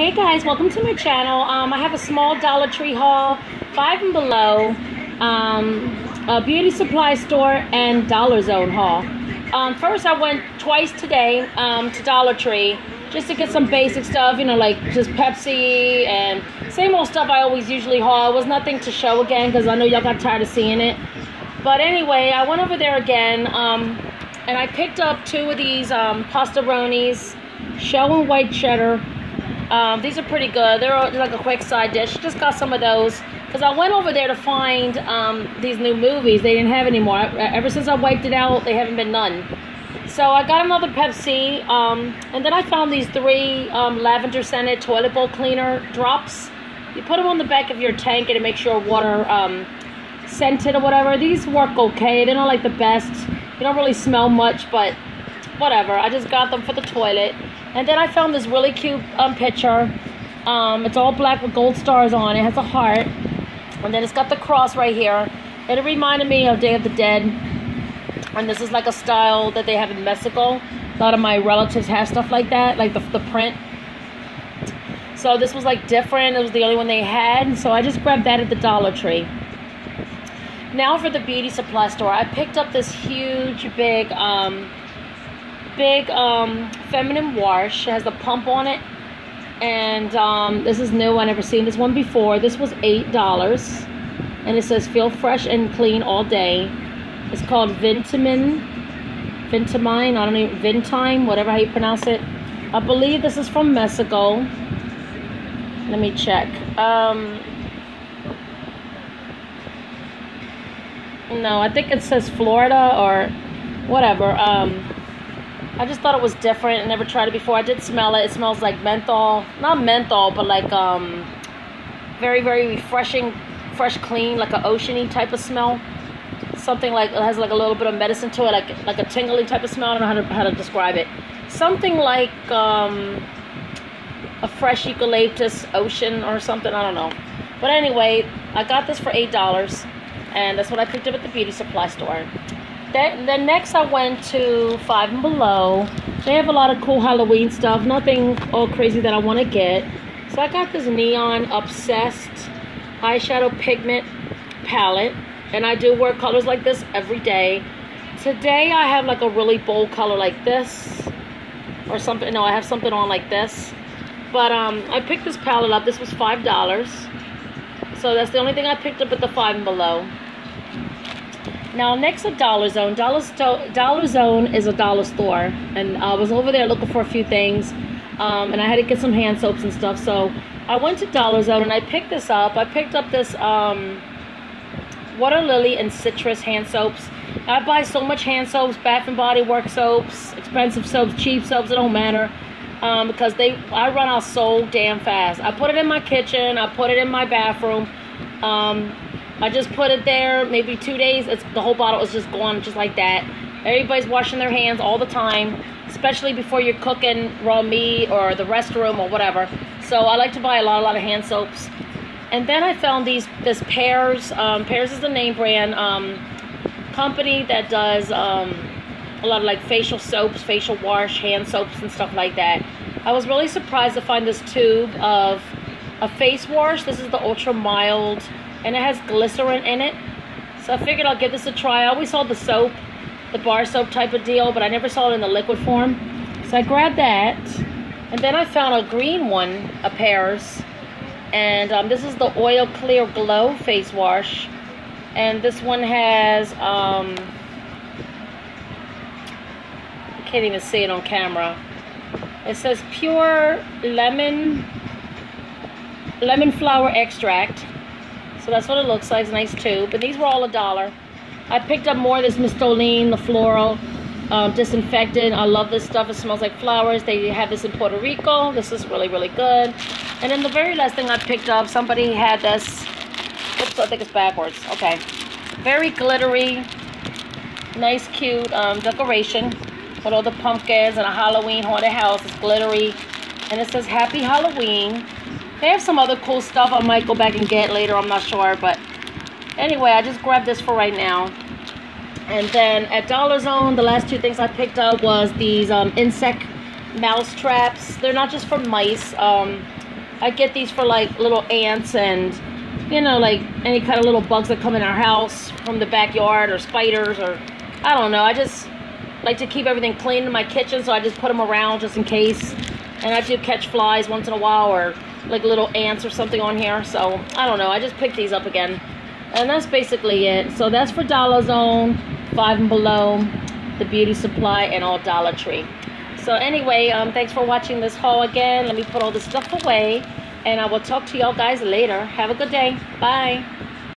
Hey guys, welcome to my channel. Um, I have a small Dollar Tree haul, five and below, um, a beauty supply store, and Dollar Zone haul. Um, first, I went twice today um, to Dollar Tree just to get some basic stuff, you know, like just Pepsi and same old stuff I always usually haul. It was nothing to show again because I know y'all got tired of seeing it. But anyway, I went over there again um, and I picked up two of these um, Pasta Ronis, shell and white cheddar um, these are pretty good. They're like a quick side dish. Just got some of those because I went over there to find um, these new movies. They didn't have any more. Ever since I wiped it out, they haven't been none. So I got another Pepsi, um, and then I found these three um, lavender scented toilet bowl cleaner drops. You put them on the back of your tank and it makes your water um, scented or whatever. These work okay. They're not like the best. They don't really smell much, but whatever. I just got them for the toilet. And then I found this really cute um, picture. Um, it's all black with gold stars on it. Has a heart. And then it's got the cross right here. And it reminded me of Day of the Dead. And this is like a style that they have in Mexico. A lot of my relatives have stuff like that, like the, the print. So this was like different. It was the only one they had. So I just grabbed that at the Dollar Tree. Now for the beauty supply store. I picked up this huge, big um, big um, feminine wash. It has the pump on it. And um, this is new. i never seen this one before. This was $8. And it says feel fresh and clean all day. It's called Vitamin. Vintamine. I don't know. Vintime. Whatever how you pronounce it. I believe this is from Mexico. Let me check. Um, no, I think it says Florida or whatever. Um, I just thought it was different. I never tried it before. I did smell it. It smells like menthol. Not menthol, but like um, very, very refreshing, fresh, clean, like an oceany type of smell. Something like, it has like a little bit of medicine to it, like like a tingly type of smell. I don't know how to, how to describe it. Something like um, a fresh eucalyptus ocean or something. I don't know. But anyway, I got this for $8. And that's what I picked up at the beauty supply store then next I went to Five and Below. They have a lot of cool Halloween stuff. Nothing all crazy that I want to get. So I got this Neon Obsessed eyeshadow pigment palette. And I do wear colors like this every day. Today I have like a really bold color like this. Or something. No, I have something on like this. But um, I picked this palette up. This was $5. So that's the only thing I picked up at the Five and Below. Now, next to Dollar Zone, Dollar, Sto- Dollar Zone is a dollar store, and I was over there looking for a few things, um, and I had to get some hand soaps and stuff. So I went to Dollar Zone and I picked this up. I picked up this um, water lily and citrus hand soaps. I buy so much hand soaps, Bath and Body Works soaps, expensive soaps, cheap soaps. It don't matter. Um, because they I run out so damn fast. I put it in my kitchen. I put it in my bathroom. Um, I just put it there maybe two days. It's the whole bottle is just gone just like that. Everybody's washing their hands all the time, especially before you're cooking raw meat or the restroom or whatever. So I like to buy a lot, a lot of hand soaps. And then I found these this Pears. Um, Pears is the name brand um, company that does um, a lot of like facial soaps, facial wash, hand soaps, and stuff like that. I was really surprised to find this tube of a face wash. This is the ultra mild and it has glycerin in it. So I figured I'll give this a try. I always saw the soap, the bar soap type of deal, but I never saw it in the liquid form. So I grabbed that. And then I found a green one, a Pears. And um, this is the Oil Clear Glow Face Wash. And this one has, um, I can't even see it on camera. It says pure lemon, lemon flower extract. So that's what it looks like. It's nice tube. And these were all a dollar. I picked up more of this Mistolin, the floral um, disinfectant. I love this stuff. It smells like flowers. They have this in Puerto Rico. This is really, really good. And then the very last thing I picked up, somebody had this. Oops, I think it's backwards. Okay. Very glittery, nice, cute um, decoration with all the pumpkins and a Halloween haunted house. It's glittery. And it says Happy Halloween. They have some other cool stuff I might go back and get later. I'm not sure. But anyway, I just grabbed this for right now. And then at Dollar Zone, the last two things I picked up was these um, insect mouse traps. They're not just for mice. Um, I get these for like little ants and you know like any kind of little bugs that come in our house from the backyard or spiders or I don't know. I just like to keep everything clean in my kitchen, so I just put them around just in case. And I do catch flies once in a while or like little ants or something on here. So I don't know. I just picked these up again. And that's basically it. So that's for Dollar Zone, Five and Below, the Beauty Supply, and all Dollar Tree. So anyway, um, thanks for watching this haul again. Let me put all this stuff away. And I will talk to y'all guys later. Have a good day. Bye.